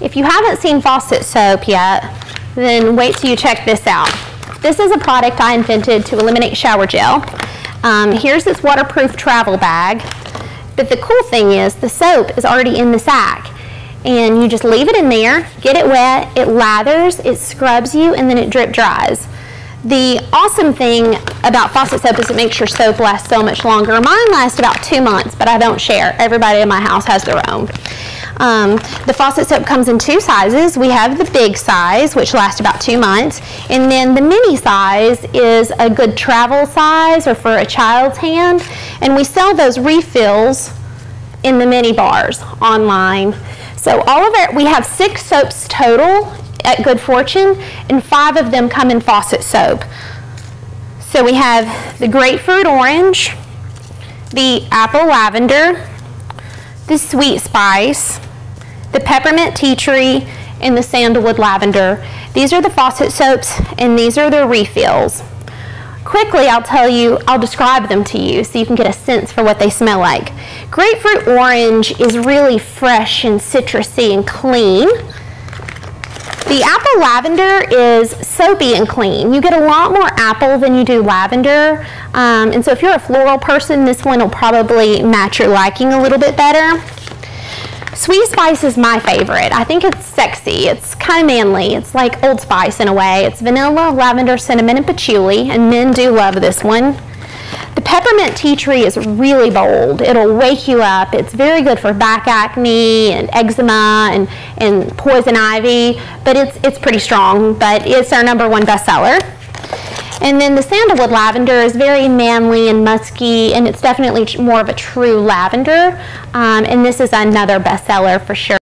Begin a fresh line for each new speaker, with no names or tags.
If you haven't seen faucet soap yet, then wait till you check this out. This is a product I invented to eliminate shower gel. Um, here's this waterproof travel bag. But the cool thing is the soap is already in the sack. And you just leave it in there, get it wet, it lathers, it scrubs you, and then it drip dries. The awesome thing about faucet soap is it makes your soap last so much longer. Mine lasts about two months, but I don't share. Everybody in my house has their own. Um, the faucet soap comes in two sizes. We have the big size, which lasts about two months, and then the mini size is a good travel size or for a child's hand. And we sell those refills in the mini bars online. So all of it, we have six soaps total at Good Fortune, and five of them come in faucet soap. So we have the grapefruit orange, the apple lavender, the sweet spice, the peppermint tea tree, and the sandalwood lavender. These are the faucet soaps, and these are the refills. Quickly, I'll tell you, I'll describe them to you so you can get a sense for what they smell like. Grapefruit orange is really fresh and citrusy and clean. The apple lavender is soapy and clean. You get a lot more apple than you do lavender. Um, and so if you're a floral person, this one will probably match your liking a little bit better. Sweet Spice is my favorite. I think it's sexy. It's kind of manly. It's like Old Spice in a way. It's vanilla, lavender, cinnamon, and patchouli, and men do love this one. Peppermint tea tree is really bold. It'll wake you up. It's very good for back acne and eczema and, and poison ivy, but it's, it's pretty strong, but it's our number one bestseller. And then the sandalwood lavender is very manly and musky, and it's definitely more of a true lavender. Um, and this is another bestseller for sure.